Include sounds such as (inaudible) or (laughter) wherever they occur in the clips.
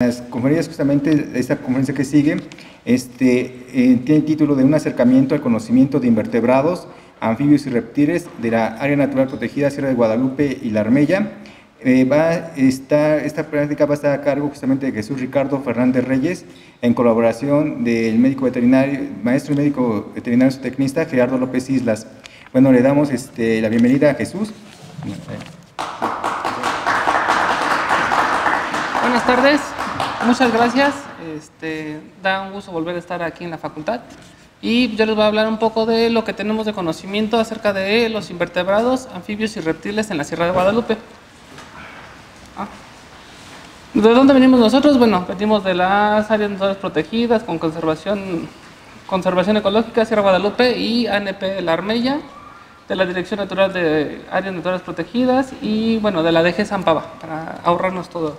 las conferencias, justamente esta conferencia que sigue, este, eh, tiene el título de Un acercamiento al conocimiento de invertebrados, anfibios y reptiles de la área natural protegida Sierra de Guadalupe y La Armella. Eh, va esta, esta práctica va a estar a cargo justamente de Jesús Ricardo Fernández Reyes, en colaboración del médico veterinario, maestro y médico veterinario tecnista Gerardo López Islas. Bueno, le damos este, la bienvenida a Jesús. Buenas tardes. Muchas gracias. Este, da un gusto volver a estar aquí en la facultad. Y yo les voy a hablar un poco de lo que tenemos de conocimiento acerca de los invertebrados, anfibios y reptiles en la Sierra de Guadalupe. Ah. ¿De dónde venimos nosotros? Bueno, venimos de las áreas naturales protegidas con conservación, conservación ecológica Sierra Guadalupe y ANP La Armella, de la Dirección Natural de Áreas Naturales Protegidas y bueno, de la DG Zampava, para ahorrarnos todo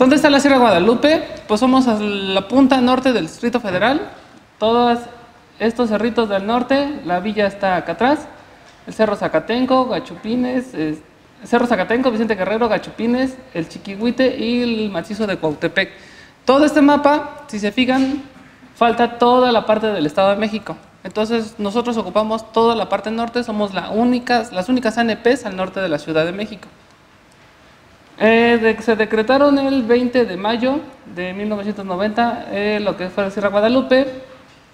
¿Dónde está la Sierra Guadalupe? Pues somos a la punta norte del Distrito Federal. Todos estos cerritos del norte, la villa está acá atrás. El Cerro Zacatenco, Gachupines, Cerro Zacatenco, Vicente Guerrero, Gachupines, el Chiquihuite y el macizo de Cuautepec. Todo este mapa, si se fijan, falta toda la parte del Estado de México. Entonces nosotros ocupamos toda la parte norte, somos las únicas ANPs al norte de la Ciudad de México. Eh, se decretaron el 20 de mayo de 1990 eh, lo que fue la Sierra Guadalupe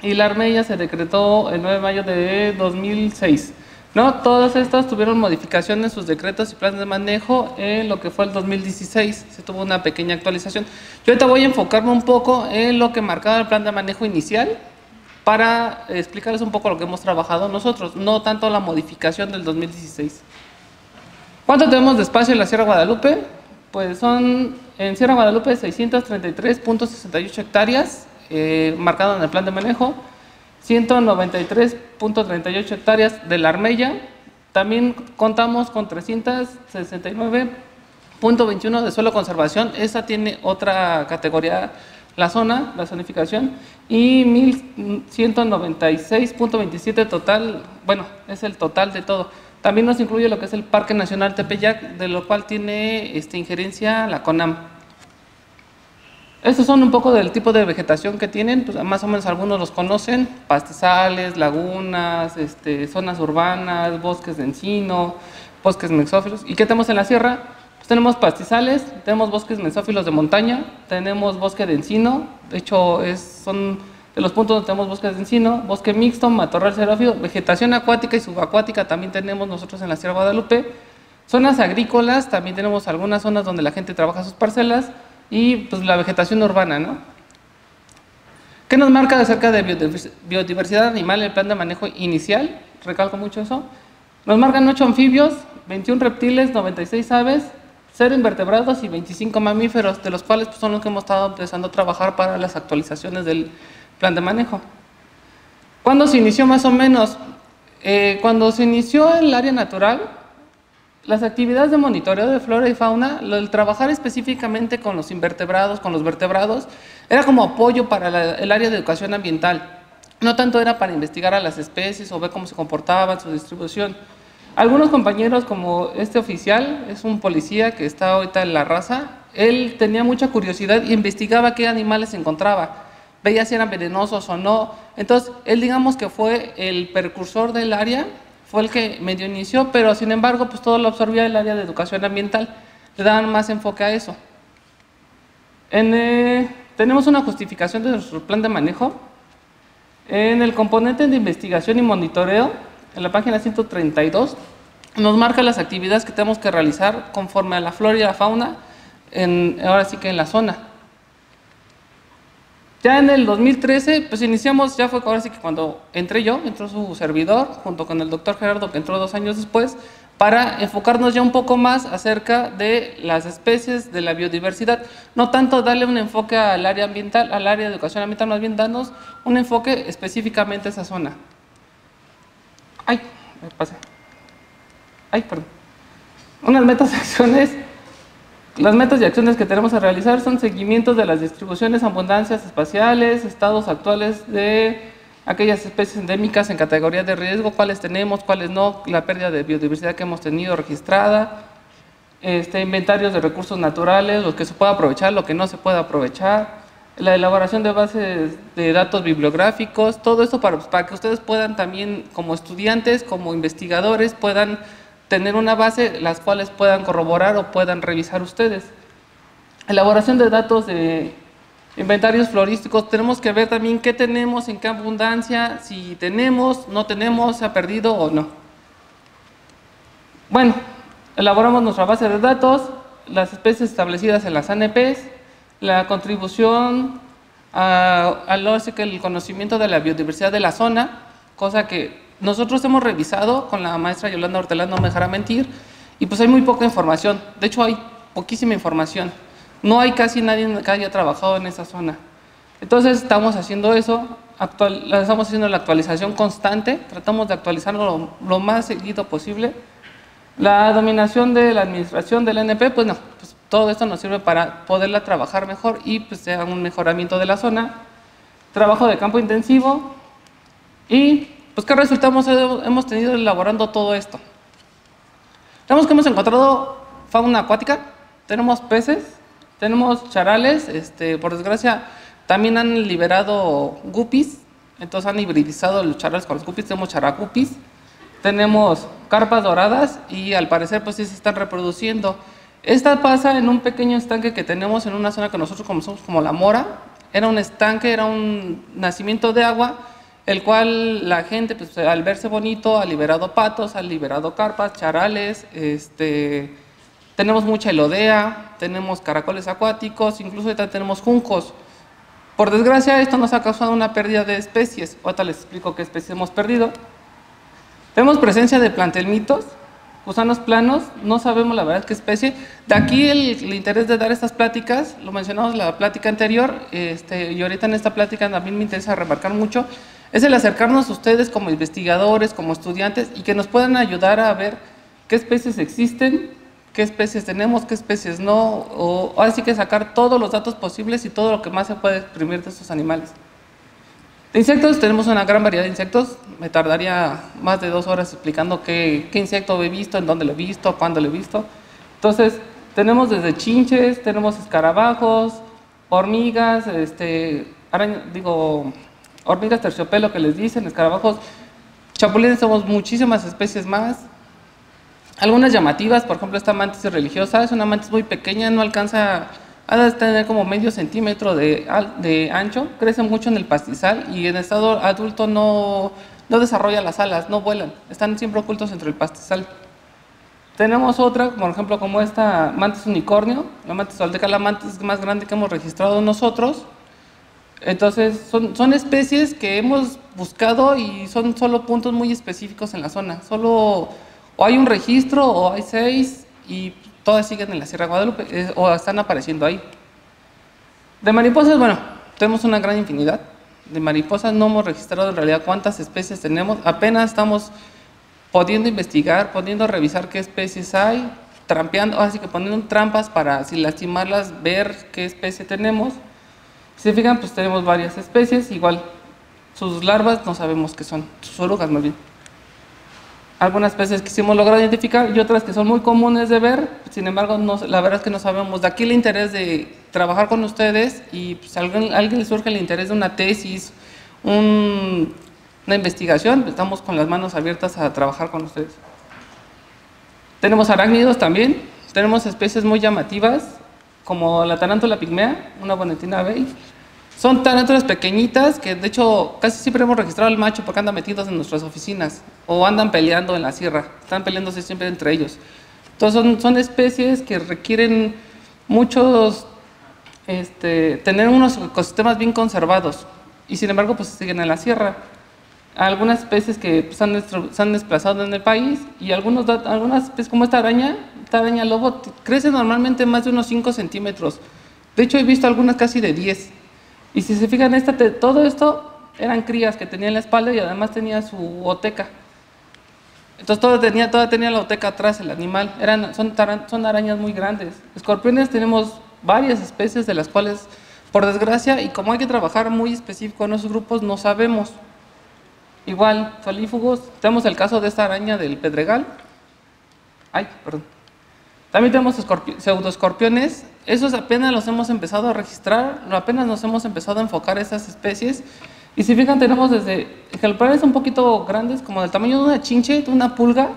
y la Armella se decretó el 9 de mayo de 2006. ¿no? Todas estas tuvieron modificaciones en sus decretos y planes de manejo en lo que fue el 2016. Se tuvo una pequeña actualización. Yo ahorita voy a enfocarme un poco en lo que marcaba el plan de manejo inicial para explicarles un poco lo que hemos trabajado nosotros, no tanto la modificación del 2016. ¿Cuánto tenemos de espacio en la Sierra Guadalupe? Pues son en Sierra Guadalupe 633.68 hectáreas, eh, marcado en el plan de manejo, 193.38 hectáreas de la Armella, también contamos con 369.21 de suelo conservación, esa tiene otra categoría, la zona, la zonificación, y 1196.27 total, bueno, es el total de todo. También nos incluye lo que es el Parque Nacional Tepeyac, de lo cual tiene este, injerencia la CONAM. Estos son un poco del tipo de vegetación que tienen, pues más o menos algunos los conocen, pastizales, lagunas, este, zonas urbanas, bosques de encino, bosques mesófilos. ¿Y qué tenemos en la sierra? Pues tenemos pastizales, tenemos bosques mesófilos de montaña, tenemos bosque de encino, de hecho es, son de los puntos donde tenemos bosques de encino, bosque mixto, matorral xerófilo, vegetación acuática y subacuática también tenemos nosotros en la Sierra Guadalupe. Zonas agrícolas, también tenemos algunas zonas donde la gente trabaja sus parcelas y pues la vegetación urbana, ¿no? ¿Qué nos marca acerca de biodiversidad animal en el plan de manejo inicial? Recalco mucho eso. Nos marcan 8 anfibios, 21 reptiles, 96 aves, 0 invertebrados y 25 mamíferos, de los cuales pues, son los que hemos estado empezando a trabajar para las actualizaciones del plan de manejo. ¿Cuándo se inició más o menos? Eh, cuando se inició el área natural, las actividades de monitoreo de flora y fauna, el trabajar específicamente con los invertebrados, con los vertebrados, era como apoyo para el área de educación ambiental. No tanto era para investigar a las especies o ver cómo se comportaban, su distribución. Algunos compañeros, como este oficial, es un policía que está ahorita en la raza, él tenía mucha curiosidad y investigaba qué animales encontraba veía si eran venenosos o no. Entonces, él digamos que fue el precursor del área, fue el que medio inició, pero sin embargo, pues todo lo absorbía el área de educación ambiental. Le daban más enfoque a eso. Eh, tenemos una justificación de nuestro plan de manejo. En el componente de investigación y monitoreo, en la página 132, nos marca las actividades que tenemos que realizar conforme a la flora y la fauna, ahora sí que en la zona. Ya en el 2013, pues iniciamos, ya fue ahora sí que cuando entré yo, entró su servidor, junto con el doctor Gerardo, que entró dos años después, para enfocarnos ya un poco más acerca de las especies, de la biodiversidad. No tanto darle un enfoque al área ambiental, al área de educación ambiental, más bien darnos un enfoque específicamente a esa zona. Ay, me pasé. Ay, perdón. Unas metas (laughs) acciones las metas y acciones que tenemos a realizar son seguimientos de las distribuciones, abundancias espaciales, estados actuales de aquellas especies endémicas en categoría de riesgo, cuáles tenemos, cuáles no, la pérdida de biodiversidad que hemos tenido registrada. este, inventarios de recursos naturales, lo que se puede aprovechar, lo que no se puede aprovechar, la elaboración de bases de datos bibliográficos, todo esto para que ustedes puedan también, como estudiantes, como investigadores, puedan tener una base las cuales puedan corroborar o puedan revisar ustedes. Elaboración de datos de inventarios florísticos, tenemos que ver también qué tenemos, en qué abundancia, si tenemos, no tenemos, se ha perdido o no. Bueno, elaboramos nuestra base de datos, las especies establecidas en las ANPs, la contribución a, que el conocimiento de la biodiversidad de la zona, cosa que nosotros hemos revisado con la maestra Yolanda Hortelán, no me dejará mentir, y pues hay muy poca información, de hecho hay poquísima información, no hay casi nadie que haya trabajado en esa zona. Entonces estamos haciendo eso, estamos haciendo la actualización constante, tratamos de actualizarlo lo, más seguido posible. La dominación de la administración del NP, pues no, pues todo esto nos sirve para poderla trabajar mejor y pues sea un mejoramiento de la zona. Trabajo de campo intensivo y pues qué resultados hemos tenido elaborando todo esto. Vemos que hemos encontrado fauna acuática, tenemos peces, tenemos charales, este, por desgracia también han liberado guppies, entonces han hibridizado los charales con los guppies, tenemos characupis, tenemos carpas doradas y al parecer pues sí se están reproduciendo. Esta pasa en un pequeño estanque que tenemos en una zona que nosotros conocemos como La Mora, era un estanque, era un nacimiento de agua, el cual la gente pues, al verse bonito ha liberado patos, ha liberado carpas, charales, este tenemos mucha elodea, tenemos caracoles acuáticos, incluso tenemos juncos. Por desgracia, esto nos ha causado una pérdida de especies. Ahorita les explico qué especies hemos perdido. Tenemos presencia de plantelmitos, gusanos planos, no sabemos la verdad qué especie. De aquí el, interés de dar estas pláticas, lo mencionamos en la plática anterior, este, y ahorita en esta plática también me interesa remarcar mucho, es el acercarnos a ustedes como investigadores, como estudiantes, y que nos puedan ayudar a ver qué especies existen, qué especies tenemos, qué especies no, o así que sacar todos los datos posibles y todo lo que más se puede exprimir de estos animales. Insectos tenemos una gran variedad de insectos, me tardaría más de dos horas explicando qué, qué insecto he visto, en dónde lo he visto, cuándo lo he visto. Entonces, tenemos desde chinches, tenemos escarabajos, hormigas, este, digo, hormigas terciopelo que les dicen, escarabajos, chapulines, somos muchísimas especies más, algunas llamativas, por ejemplo, esta mantis religiosa es una mantis muy pequeña, no alcanza a tener como medio centímetro de, de, ancho, crece mucho en el pastizal y en estado adulto no, no desarrolla las alas, no vuelan, están siempre ocultos entre el pastizal. Tenemos otra, por ejemplo, como esta mantis unicornio, la mantis aldeca, la mantis más grande que hemos registrado nosotros. Entonces, son, son especies que hemos buscado y son solo puntos muy específicos en la zona, solo o hay un registro o hay seis y todas siguen en la Sierra Guadalupe o están apareciendo ahí. De mariposas, bueno, tenemos una gran infinidad. De mariposas no hemos registrado en realidad cuántas especies tenemos. Apenas estamos pudiendo investigar, pudiendo revisar qué especies hay, trampeando, así que poniendo trampas para, sin lastimarlas, ver qué especie tenemos. Si se fijan, pues tenemos varias especies, igual sus larvas no sabemos qué son, sus orugas más bien algunas especies que sí hemos logrado identificar y otras que son muy comunes de ver, sin embargo, la verdad es que no sabemos. De aquí el interés de trabajar con ustedes y pues, a alguien, le surge el interés de una tesis, una investigación, estamos con las manos abiertas a trabajar con ustedes. Tenemos arácnidos también, tenemos especies muy llamativas, como la tarántula pigmea, una bonetina bay, son tarántulas pequeñitas que de hecho casi siempre hemos registrado al macho porque andan metidos en nuestras oficinas o andan peleando en la sierra, están peleándose siempre entre ellos. Entonces son, son especies que requieren muchos, este, tener unos ecosistemas bien conservados y sin embargo pues siguen en la sierra. Algunas especies que se han, se han desplazado en el país y algunos, algunas especies como esta araña, esta araña lobo, crece normalmente más de unos 5 centímetros. De hecho he visto algunas casi de 10 y si se fijan, esta, todo esto eran crías que tenían la espalda y además tenía su oteca. Entonces todo tenía, toda tenía la oteca atrás, el animal. Son, son arañas muy grandes. Escorpiones tenemos varias especies de las cuales, por desgracia, y como hay que trabajar muy específico en esos grupos, no sabemos. Igual, solífugos, tenemos el caso de esta araña del pedregal. Ay, perdón. También tenemos pseudoescorpiones. Esos apenas los hemos empezado a registrar, apenas nos hemos empezado a enfocar esas especies. Y si fijan, tenemos desde ejemplares un poquito grandes, como del tamaño de una chinche, de una pulga,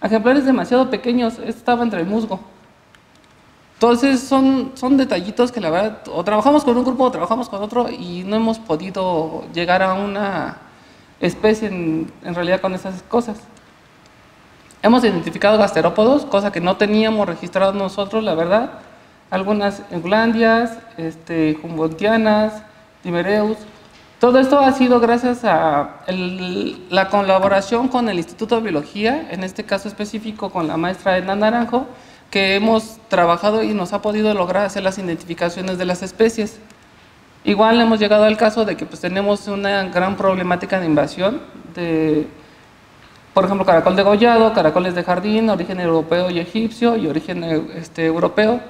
ejemplares demasiado pequeños. Este estaba entre el musgo. Entonces son, son detallitos que la verdad, o trabajamos con un grupo o trabajamos con otro y no hemos podido llegar a una especie en realidad con esas cosas. Hemos identificado gasterópodos, cosa que no teníamos registrado nosotros, la verdad. Algunas euglandias, este, humboldtianas, timereus. Todo esto ha sido gracias a la colaboración con el Instituto de Biología, en este caso específico con la maestra Edna Naranjo, que hemos trabajado y nos ha podido lograr hacer las identificaciones de las especies. Igual hemos llegado al caso de que pues, tenemos una gran problemática de invasión de, por ejemplo, caracol degollado, caracoles de jardín, origen europeo y egipcio y origen este, europeo,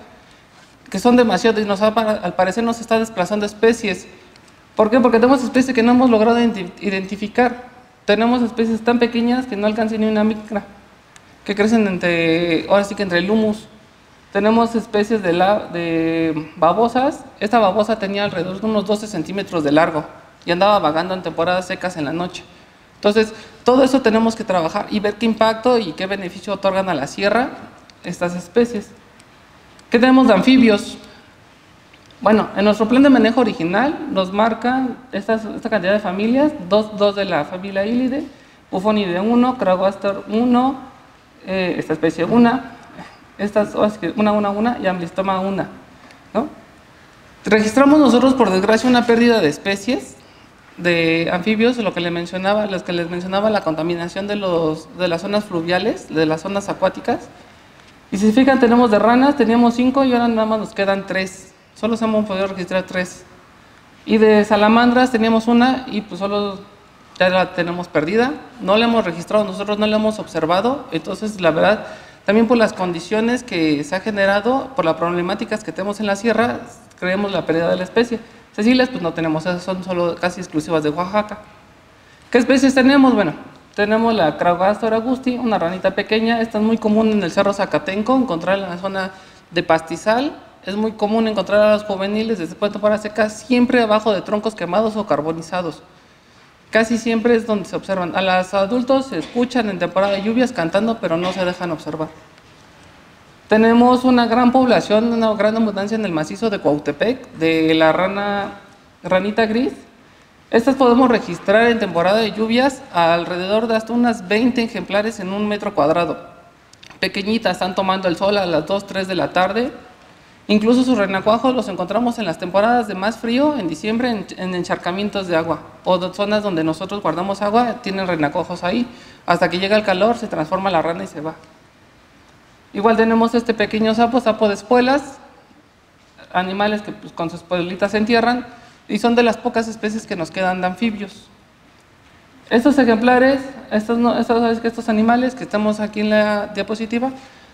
que son demasiado y nos al parecer nos está desplazando especies. ¿Por qué? Porque tenemos especies que no hemos logrado identificar. Tenemos especies tan pequeñas que no alcanzan ni una micra que crecen entre, ahora sí que entre el humus. Tenemos especies de, la, de babosas. Esta babosa tenía alrededor de unos 12 centímetros de largo y andaba vagando en temporadas secas en la noche. Entonces, todo eso tenemos que trabajar y ver qué impacto y qué beneficio otorgan a la sierra estas especies. ¿Qué tenemos de anfibios? Bueno, en nuestro plan de manejo original nos marca esta, cantidad de familias, dos, dos de la familia Ilide, Bufonide 1, Craugaster 1, eh, esta especie una, estas, una, una, una y Amblistoma una. ¿no? Registramos nosotros, por desgracia, una pérdida de especies de anfibios, lo que les mencionaba, los que les mencionaba la contaminación de, los, de las zonas fluviales, de las zonas acuáticas. Y si se fijan, tenemos de ranas, teníamos cinco y ahora nada más nos quedan tres. Solo hemos podido registrar tres. Y de salamandras teníamos una y pues solo ya la tenemos perdida, no la hemos registrado, nosotros no la hemos observado, entonces la verdad, también por las condiciones que se ha generado, por las problemáticas que tenemos en la sierra, creemos la pérdida de la especie. Ceciles, pues no tenemos, esas son solo casi exclusivas de Oaxaca. ¿Qué especies tenemos? Bueno, tenemos la Craugastor agusti, una ranita pequeña, esta es muy común en el Cerro Zacatenco, encontrarla en la zona de pastizal, es muy común encontrar a los juveniles desde Puerto para seca siempre abajo de troncos quemados o carbonizados casi siempre es donde se observan. A los adultos se escuchan en temporada de lluvias cantando, pero no se dejan observar. Tenemos una gran población, una gran abundancia en el macizo de Cuautepec, de la rana, ranita gris. Estas podemos registrar en temporada de lluvias alrededor de hasta unas 20 ejemplares en un metro cuadrado. Pequeñitas, están tomando el sol a las 2, 3 de la tarde Incluso sus renacuajos los encontramos en las temporadas de más frío, en diciembre, en, encharcamientos de agua. O zonas donde nosotros guardamos agua, tienen renacuajos ahí. Hasta que llega el calor, se transforma la rana y se va. Igual tenemos este pequeño sapo, sapo de espuelas, animales que pues, con sus espuelitas se entierran, y son de las pocas especies que nos quedan de anfibios. Estos ejemplares, estos, animales que estamos aquí en la diapositiva,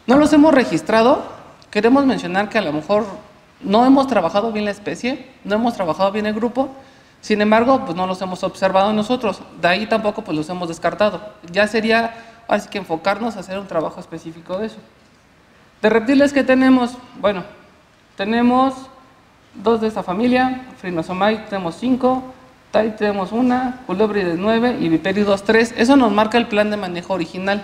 no los hemos registrado Queremos mencionar que a lo mejor no hemos trabajado bien la especie, no hemos trabajado bien el grupo, sin embargo, pues no los hemos observado nosotros, de ahí tampoco pues los hemos descartado. Ya sería así que enfocarnos a hacer un trabajo específico de eso. De reptiles que tenemos, bueno, tenemos dos de esta familia, Phrynosomai tenemos cinco, Tai tenemos una, Culebrides nueve y Viperidos tres. Eso nos marca el plan de manejo original.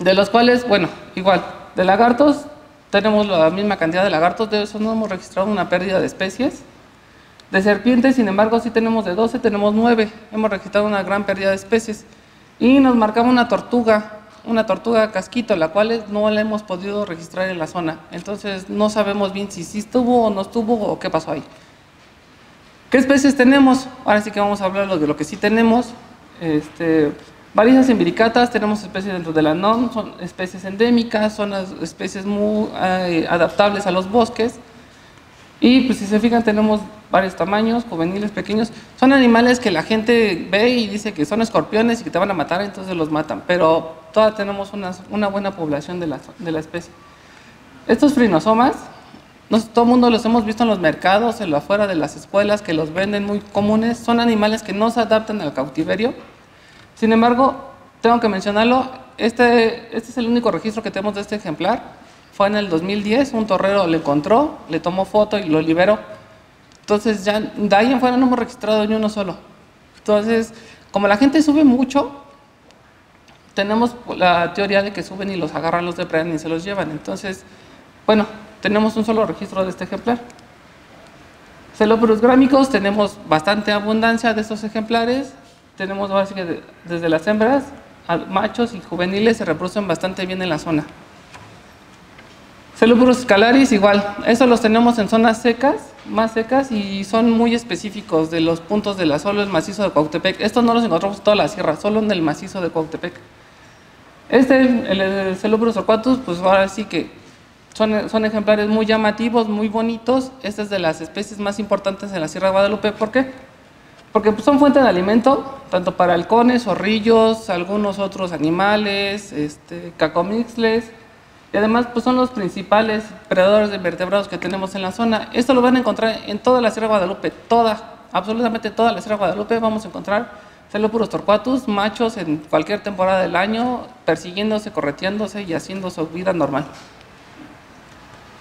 De los cuales, bueno, igual, de lagartos, tenemos la misma cantidad de lagartos, de eso no hemos registrado una pérdida de especies. De serpientes, sin embargo, sí tenemos de 12, tenemos 9, hemos registrado una gran pérdida de especies. Y nos marcaba una tortuga, una tortuga casquito, la cual no la hemos podido registrar en la zona. Entonces no sabemos bien si sí estuvo o no estuvo o qué pasó ahí. ¿Qué especies tenemos? Ahora sí que vamos a hablar de lo que sí tenemos. Este, Varias embiricatas, tenemos especies dentro de la NOM, son especies endémicas, son especies muy eh, adaptables a los bosques. Y pues si se fijan tenemos varios tamaños, juveniles, pequeños. Son animales que la gente ve y dice que son escorpiones y que te van a matar, entonces los matan. Pero todavía tenemos una, una buena población de la, de la especie. Estos frinosomas, todo el mundo los hemos visto en los mercados, en lo afuera de las escuelas, que los venden muy comunes. Son animales que no se adaptan al cautiverio sin embargo, tengo que mencionarlo, este, este es el único registro que tenemos de este ejemplar. Fue en el 2010, un torrero lo encontró, le tomó foto y lo liberó. Entonces ya de ahí en fuera no hemos registrado ni uno solo. Entonces, como la gente sube mucho, tenemos la teoría de que suben y los agarran, los depredan y se los llevan. Entonces, bueno, tenemos un solo registro de este ejemplar. Celóporos grámicos, tenemos bastante abundancia de estos ejemplares. Tenemos desde las hembras, machos y juveniles se reproducen bastante bien en la zona. Celóporos escalaris igual, estos los tenemos en zonas secas, más secas y son muy específicos de los puntos de la solo el macizo de Cuautepec. Estos no los encontramos en toda la sierra, solo en el macizo de Cuautepec. Este, el, el Celóporos orquatus, pues ahora sí que son, ejemplares muy llamativos, muy bonitos. Esta es de las especies más importantes en la Sierra de Guadalupe. ¿Por qué? Porque pues, son fuente de alimento, tanto para halcones, zorrillos, algunos otros animales, este, cacomixles, y además pues, son los principales predadores de invertebrados que tenemos en la zona. Esto lo van a encontrar en toda la Sierra de Guadalupe, toda, absolutamente toda la Sierra de Guadalupe vamos a encontrar Celopuros torquatus, machos en cualquier temporada del año, persiguiéndose, correteándose y haciendo su vida normal.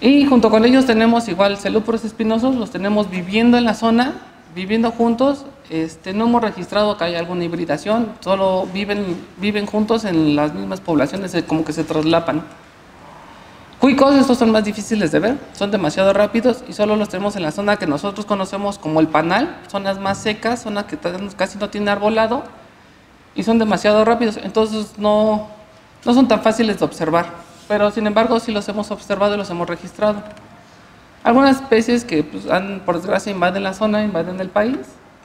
Y junto con ellos tenemos igual celúpuros espinosos, los tenemos viviendo en la zona, viviendo juntos. Este, no hemos registrado que haya alguna hibridación, solo viven, viven juntos en las mismas poblaciones, eh, como que se traslapan. Cuicos, estos son más difíciles de ver, son demasiado rápidos y solo los tenemos en la zona que nosotros conocemos como el panal, zonas más secas, zonas que casi no tienen arbolado y son demasiado rápidos, entonces no, no son tan fáciles de observar pero sin embargo sí los hemos observado y los hemos registrado. Algunas especies que pues, han, por desgracia invaden la zona, invaden el país,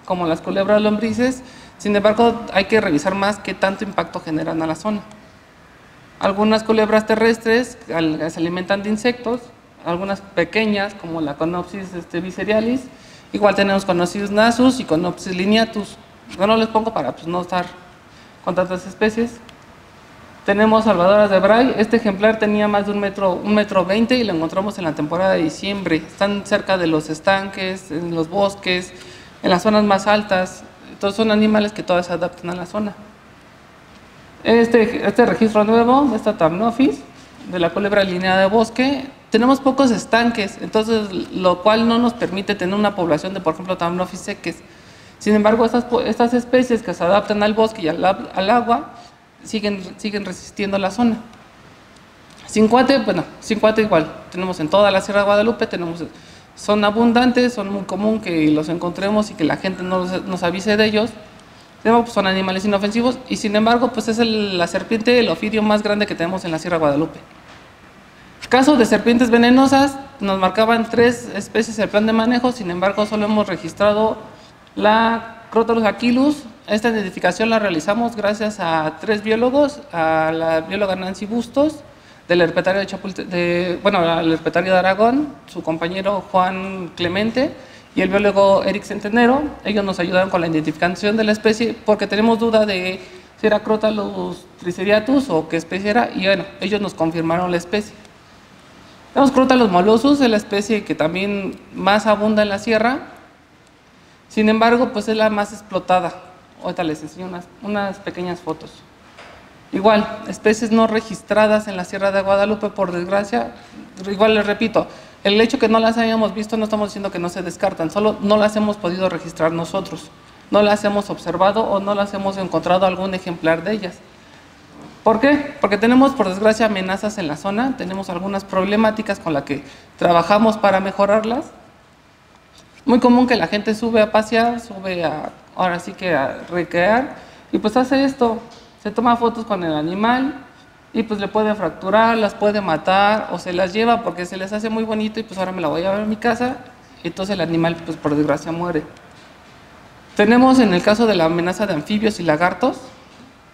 como las culebras lombrices, sin embargo hay que revisar más qué tanto impacto generan a la zona. Algunas culebras terrestres se alimentan de insectos, algunas pequeñas como la Conopsis este, viscerialis, igual tenemos Conopsis nasus y Conopsis lineatus. Yo no les pongo para pues, no estar con tantas especies. Tenemos salvadoras de Bray. Este ejemplar tenía más de un metro, un metro veinte y lo encontramos en la temporada de diciembre. Están cerca de los estanques, en los bosques, en las zonas más altas. Entonces son animales que todas se adaptan a la zona. Este, este registro nuevo esta Tamnophis, de la culebra lineada de bosque, tenemos pocos estanques, entonces lo cual no nos permite tener una población de, por ejemplo, Tamnophis seques. Sin embargo, estas, estas especies que se adaptan al bosque y al, al agua, siguen, siguen resistiendo la zona. Cincuate, bueno, cincuate igual, tenemos en toda la Sierra de Guadalupe, tenemos, son abundantes, son muy común que los encontremos y que la gente nos, nos avise de ellos. Pues, son animales inofensivos y sin embargo pues es la serpiente, el ofidio más grande que tenemos en la Sierra Guadalupe. Casos de serpientes venenosas, nos marcaban tres especies el plan de manejo, sin embargo solo hemos registrado la Crotalus aquilus, esta identificación la realizamos gracias a tres biólogos, a la bióloga Nancy Bustos, del herpetario de, de bueno, el herpetario de Aragón, su compañero Juan Clemente y el biólogo Eric Centenero. Ellos nos ayudaron con la identificación de la especie porque tenemos duda de si era Crotalus triceriatus o qué especie era y bueno, ellos nos confirmaron la especie. Tenemos Crotalus molossus, es la especie que también más abunda en la sierra, sin embargo, pues es la más explotada Ahorita les enseño unas, pequeñas fotos. Igual, especies no registradas en la Sierra de Guadalupe, por desgracia, igual les repito, el hecho que no las hayamos visto no estamos diciendo que no se descartan, solo no las hemos podido registrar nosotros, no las hemos observado o no las hemos encontrado algún ejemplar de ellas. ¿Por qué? Porque tenemos, por desgracia, amenazas en la zona, tenemos algunas problemáticas con las que trabajamos para mejorarlas. Muy común que la gente sube a pasear, sube a ahora sí que a recrear, y pues hace esto, se toma fotos con el animal y pues le puede fracturar, las puede matar o se las lleva porque se les hace muy bonito y pues ahora me la voy a ver a mi casa y entonces el animal pues por desgracia muere. Tenemos en el caso de la amenaza de anfibios y lagartos,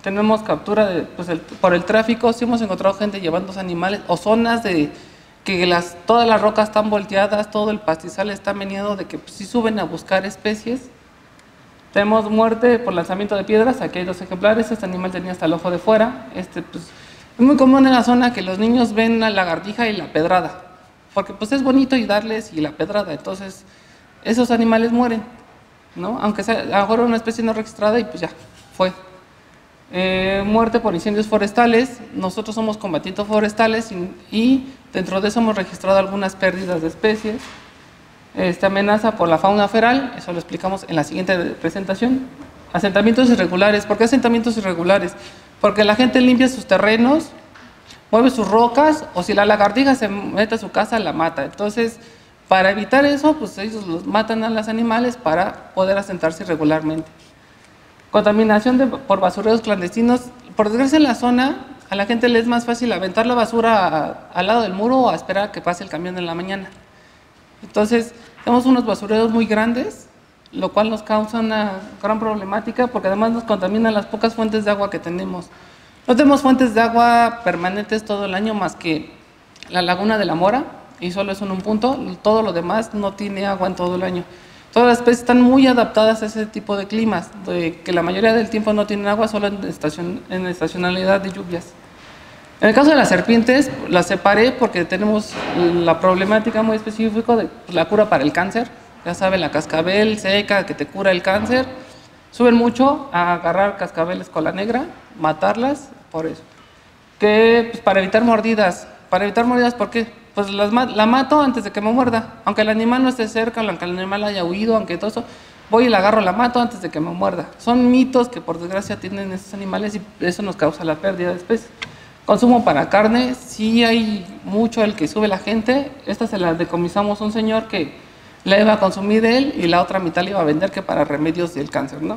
tenemos captura de, pues por el tráfico, sí hemos encontrado gente llevando animales o zonas de que las, todas las rocas están volteadas, todo el pastizal está meneado, de que pues, suben a buscar especies tenemos muerte por lanzamiento de piedras, aquí hay dos ejemplares, este animal tenía hasta el ojo de fuera. Este, pues, es muy común en la zona que los niños ven la lagartija y la pedrada, porque pues es bonito y darles y la pedrada, entonces esos animales mueren, ¿no? aunque sea a lo mejor una especie no registrada y pues ya, fue. Eh, muerte por incendios forestales. Nosotros somos combatientes forestales y, dentro de eso hemos registrado algunas pérdidas de especies. Esta amenaza por la fauna feral, eso lo explicamos en la siguiente presentación. Asentamientos irregulares. ¿Por qué asentamientos irregulares? Porque la gente limpia sus terrenos, mueve sus rocas, o si la lagartija se mete a su casa, la mata. Entonces, para evitar eso, pues ellos los matan a los animales para poder asentarse irregularmente. Contaminación por basureros clandestinos. Por desgracia en la zona, a la gente le es más fácil aventar la basura al lado del muro o a esperar a que pase el camión en la mañana. Entonces, tenemos unos basureros muy grandes, lo cual nos causa una gran problemática porque además nos contaminan las pocas fuentes de agua que tenemos. No tenemos fuentes de agua permanentes todo el año más que la laguna de la Mora y solo es en un punto, todo lo demás no tiene agua en todo el año. Todas las especies están muy adaptadas a ese tipo de climas, de que la mayoría del tiempo no tienen agua, solo en, en estacionalidad de lluvias. En el caso de las serpientes, las separé porque tenemos la problemática muy específica de la cura para el cáncer. Ya saben, la cascabel seca que te cura el cáncer. Suben mucho a agarrar cascabeles con la negra, matarlas, por eso. Que pues, para evitar mordidas. Para evitar mordidas, ¿por qué? pues la mato antes de que me muerda. Aunque el animal no esté cerca, aunque el animal haya huido, aunque todo eso, voy y la agarro, la mato antes de que me muerda. Son mitos que por desgracia tienen estos animales y eso nos causa la pérdida de especies. Consumo para carne, sí hay mucho el que sube la gente. Esta se la decomisamos a un señor que la iba a consumir él y la otra mitad la iba a vender que para remedios del cáncer, ¿no?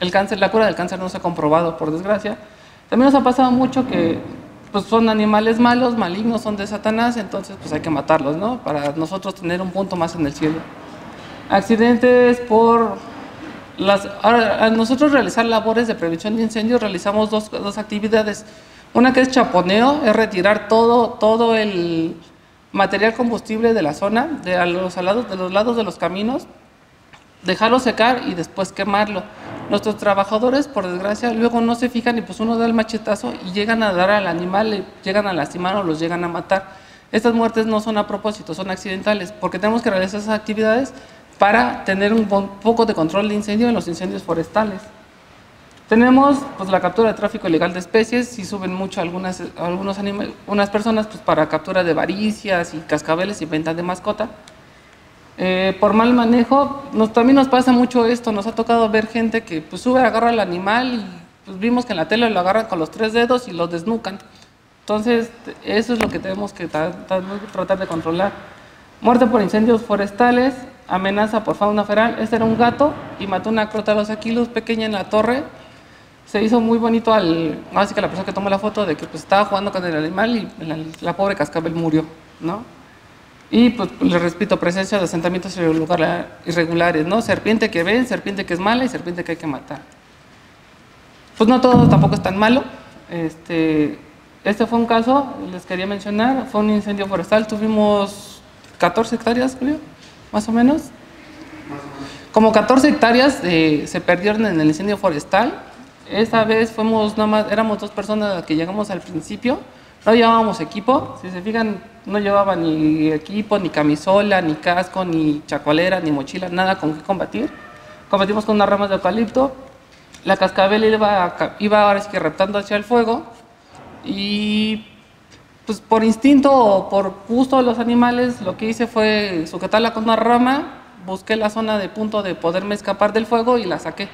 El cáncer, la cura del cáncer no se ha comprobado por desgracia. También nos ha pasado mucho que pues son animales malos, malignos, son de Satanás, entonces pues hay que matarlos, ¿no? Para nosotros tener un punto más en el cielo. Accidentes por las, ahora, nosotros realizar labores de prevención de incendios realizamos dos, dos, actividades. Una que es chaponeo, es retirar todo, todo el material combustible de la zona, de, los, lados, de los lados de los caminos, dejarlo secar y después quemarlo. Nuestros trabajadores, por desgracia, luego no se fijan y pues uno da el machetazo y llegan a dar al animal, llegan a lastimar o los llegan a matar. Estas muertes no son a propósito, son accidentales, porque tenemos que realizar esas actividades para tener un poco de control de incendio en los incendios forestales. Tenemos pues, la captura de tráfico ilegal de especies, si suben mucho algunas, algunos animales, unas personas pues, para captura de varicias y cascabeles y venta de mascota. Eh, por mal manejo, nos, también nos pasa mucho esto, nos ha tocado ver gente que pues, sube, agarra al animal y pues, vimos que en la tele lo agarran con los tres dedos y lo desnucan. Entonces, eso es lo que tenemos que tratar de controlar. Muerte por incendios forestales, amenaza por fauna feral. Este era un gato y mató una crotalos kilos pequeña en la torre. Se hizo muy bonito al, así que la persona que tomó la foto de que pues, estaba jugando con el animal y la, la pobre cascabel murió, ¿no? Y pues les repito, presencia de asentamientos irregulares, ¿no? Serpiente que ven, serpiente que es mala y serpiente que hay que matar. Pues no todo tampoco es tan malo. Este, este fue un caso, les quería mencionar, fue un incendio forestal, tuvimos 14 hectáreas, creo, más o menos. Como 14 hectáreas eh, se perdieron en el incendio forestal. Esta vez fuimos nada más, éramos dos personas que llegamos al principio no llevábamos equipo, si se fijan, no llevaba ni equipo, ni camisola, ni casco, ni chacualera, ni mochila, nada con qué combatir. Combatimos con unas ramas de eucalipto. La cascabel iba, iba ahora sí que reptando hacia el fuego y pues por instinto o por gusto de los animales, lo que hice fue sujetarla con una rama, busqué la zona de punto de poderme escapar del fuego y la saqué.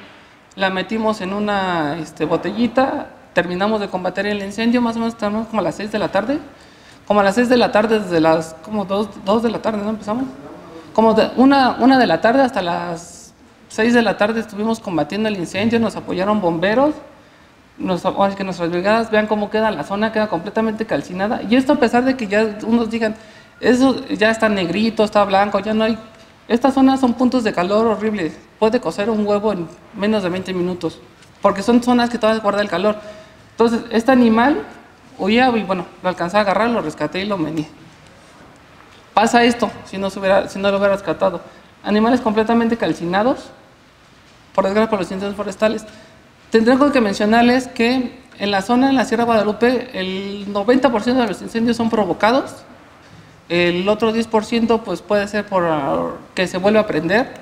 La metimos en una este, botellita, terminamos de combatir el incendio, más o menos estamos como a las 6 de la tarde. Como a las 6 de la tarde, desde las como 2, de la tarde, ¿no empezamos? Como de una, una de la tarde hasta las 6 de la tarde estuvimos combatiendo el incendio, nos apoyaron bomberos, nos, que nuestras brigadas vean cómo queda la zona, queda completamente calcinada. Y esto a pesar de que ya unos digan, eso ya está negrito, está blanco, ya no hay... Estas zonas son puntos de calor horribles. Puede cocer un huevo en menos de 20 minutos, porque son zonas que todavía guarda el calor. Entonces, este animal huía y bueno, lo alcancé a agarrar, lo rescaté y lo mené. Pasa esto si no, hubiera, si no lo hubiera rescatado. Animales completamente calcinados, por desgracia por los incendios forestales. Tendré que mencionarles que en la zona, en la Sierra Guadalupe, el 90% de los incendios son provocados. El otro 10% pues puede ser por que se vuelve a prender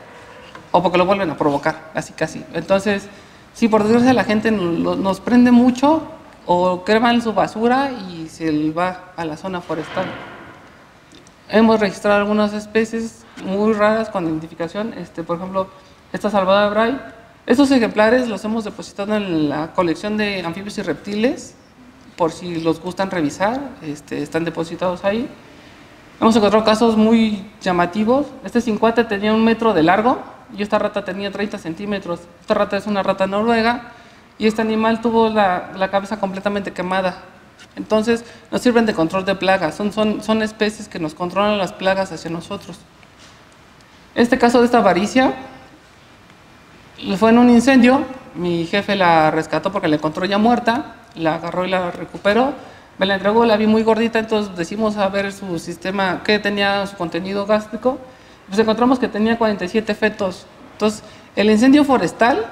o porque lo vuelven a provocar, así casi. Entonces, si por desgracia la gente nos prende mucho o creman su basura y se va a la zona forestal. Hemos registrado algunas especies muy raras con identificación, este, por ejemplo, esta salvada Bray. Estos ejemplares los hemos depositado en la colección de anfibios y reptiles, por si los gustan revisar, este, están depositados ahí. Hemos encontrado casos muy llamativos. Este 50 tenía un metro de largo, y esta rata tenía 30 centímetros. Esta rata es una rata noruega y este animal tuvo la, cabeza completamente quemada. Entonces, nos sirven de control de plagas. Son, son, son especies que nos controlan las plagas hacia nosotros. Este caso de esta avaricia fue en un incendio. Mi jefe la rescató porque la encontró ya muerta. La agarró y la recuperó. Me la entregó, la vi muy gordita, entonces decimos a ver su sistema, qué tenía su contenido gástrico pues encontramos que tenía 47 fetos. Entonces, el incendio forestal,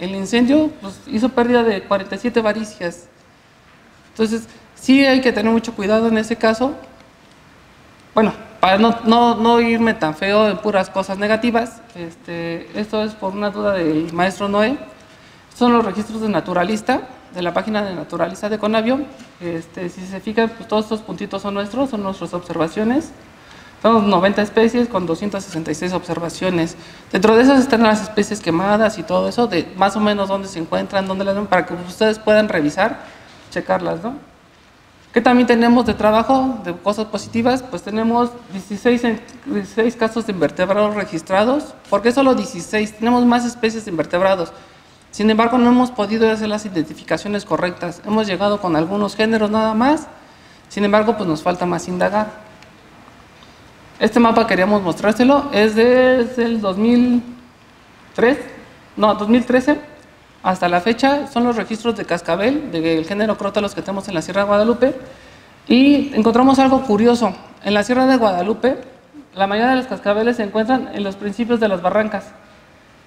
el incendio pues, hizo pérdida de 47 varicias. Entonces, sí hay que tener mucho cuidado en ese caso. Bueno, para no, no, no irme tan feo en puras cosas negativas, este, esto es por una duda del maestro Noé. Son los registros de naturalista, de la página de naturalista de Conavio. Este, si se fijan, pues todos estos puntitos son nuestros, son nuestras observaciones. Son 90 especies con 266 observaciones. Dentro de esas están las especies quemadas y todo eso, de más o menos dónde se encuentran, dónde las ven, para que ustedes puedan revisar, checarlas, ¿no? ¿Qué también tenemos de trabajo, de cosas positivas? Pues tenemos 16, 16 casos de invertebrados registrados. ¿Por qué solo 16? Tenemos más especies de invertebrados. Sin embargo, no hemos podido hacer las identificaciones correctas. Hemos llegado con algunos géneros nada más. Sin embargo, pues nos falta más indagar. Este mapa queríamos mostrárselo, es desde el 2003, no, 2013 hasta la fecha, son los registros de cascabel, del género crótalos que tenemos en la Sierra de Guadalupe, y encontramos algo curioso. En la Sierra de Guadalupe, la mayoría de los cascabeles se encuentran en los principios de las barrancas,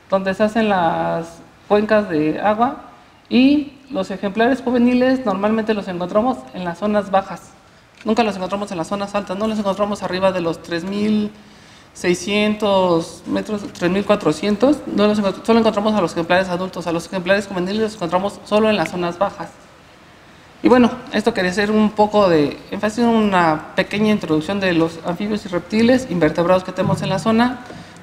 donde se hacen las cuencas de agua, y los ejemplares juveniles normalmente los encontramos en las zonas bajas. Nunca los encontramos en las zonas altas, no los encontramos arriba de los 3.600 metros, 3.400, no los solo encontramos a los ejemplares adultos, a los ejemplares juveniles los encontramos solo en las zonas bajas. Y bueno, esto quería ser un poco de énfasis, una pequeña introducción de los anfibios y reptiles invertebrados que tenemos en la zona.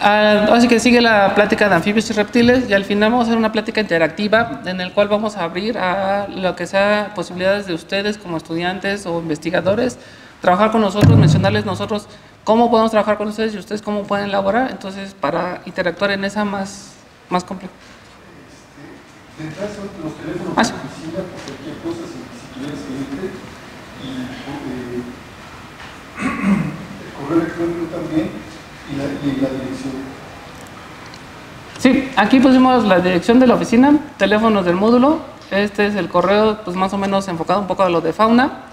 así que sigue la plática de anfibios y reptiles y al final vamos a hacer una plática interactiva en el cual vamos a abrir a lo que sea posibilidades de ustedes como estudiantes o investigadores, trabajar con nosotros, mencionarles nosotros cómo podemos trabajar con ustedes y ustedes cómo pueden elaborar, entonces para interactuar en esa más, más compleja. Este, los teléfonos ah, oficina por cualquier cosa, si, quieres seguirte, y eh, el correo electrónico también, y la, dirección. Sí, aquí pusimos la dirección de la oficina, teléfonos del módulo, este es el correo pues más o menos enfocado un poco a lo de fauna,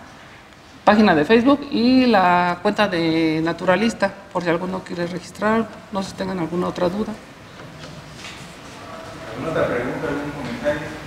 página de Facebook y la cuenta de naturalista, por si alguno quiere registrar, no sé si tengan alguna otra duda. ¿Alguna otra pregunta, algún comentario?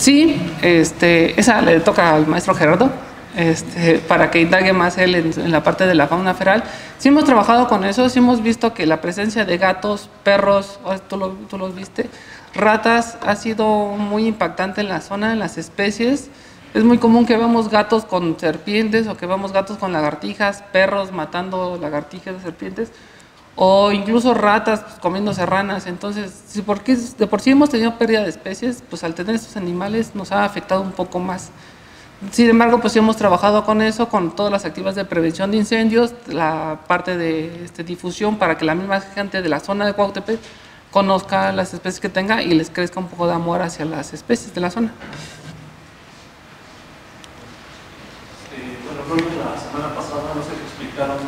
Sí, este, esa le toca al maestro Gerardo, este, para que indague más él en, la parte de la fauna feral. Sí hemos trabajado con eso, sí hemos visto que la presencia de gatos, perros, tú, lo, tú los viste, ratas ha sido muy impactante en la zona, en las especies. Es muy común que veamos gatos con serpientes o que veamos gatos con lagartijas, perros matando lagartijas de serpientes o incluso ratas pues, comiendo serranas. Entonces, si porque de por sí hemos tenido pérdida de especies, pues al tener estos animales nos ha afectado un poco más. Sin embargo, pues hemos trabajado con eso, con todas las actividades de prevención de incendios, la parte de este, difusión para que la misma gente de la zona de Cuautepec conozca las especies que tenga y les crezca un poco de amor hacia las especies de la zona. bueno, creo que la semana pasada no se explicaron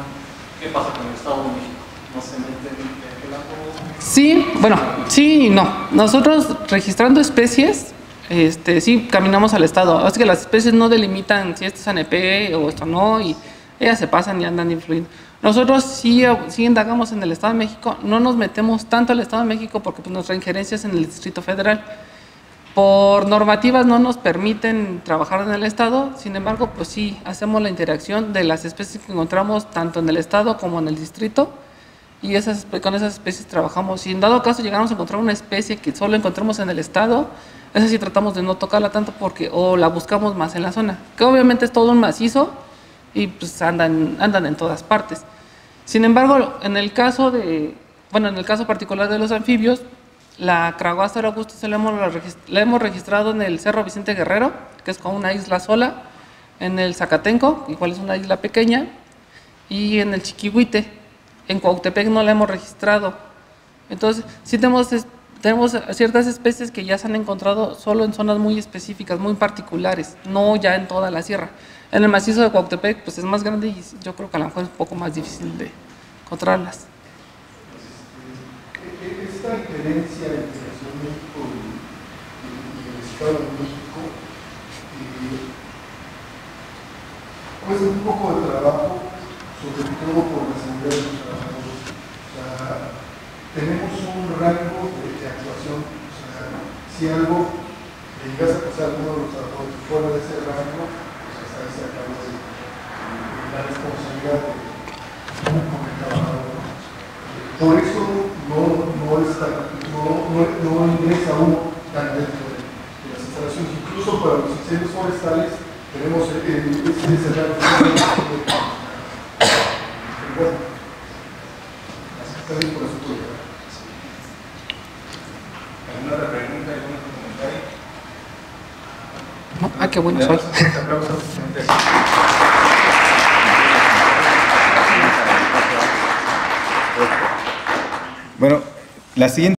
¿Qué pasa con el Estado de México? Sí, bueno, sí y no. Nosotros registrando especies, este, sí, caminamos al Estado. Así que las especies no delimitan si esto es ANP o esto no, y ellas se pasan y andan influyendo. Nosotros sí, sí indagamos en el Estado de México, no nos metemos tanto al Estado de México porque pues, nuestra injerencia es en el Distrito Federal. Por normativas no nos permiten trabajar en el Estado, sin embargo, pues sí, hacemos la interacción de las especies que encontramos tanto en el Estado como en el Distrito y esas, con esas especies trabajamos. Si en dado caso llegamos a encontrar una especie que solo encontremos en el Estado, esa sí tratamos de no tocarla tanto porque o la buscamos más en la zona, que obviamente es todo un macizo y pues andan, andan en todas partes. Sin embargo, en el caso de, bueno, en el caso particular de los anfibios, la Craguastor augusta la hemos, la hemos registrado en el Cerro Vicente Guerrero, que es como una isla sola, en el Zacatenco, igual es una isla pequeña, y en el Chiquihuite. En Cuautepec no la hemos registrado. Entonces, sí tenemos, ciertas especies que ya se han encontrado solo en zonas muy específicas, muy particulares, no ya en toda la sierra. En el macizo de Cuautepec, pues es más grande y yo creo que a lo mejor es un poco más difícil de encontrarlas. Esta diferencia entre la México y, el Estado de México eh, cuesta un poco de trabajo, sobre todo por la seguridad de los trabajadores. O sea, tenemos un rango de, de actuación. O sea, si algo le llegase a pasar a alguno de los trabajadores fuera de ese rango, pues hasta ahí se acabó de, de la responsabilidad de, con el trabajador. Por eso no, no, está, no, no, no ingresa uno tan dentro de, de, las instalaciones. Incluso para los incendios forestales tenemos el, el, ese escenario. Pero bueno, está bien por eso puedo llegar. ¿Alguna otra pregunta, algún comentario? Bueno, la siguiente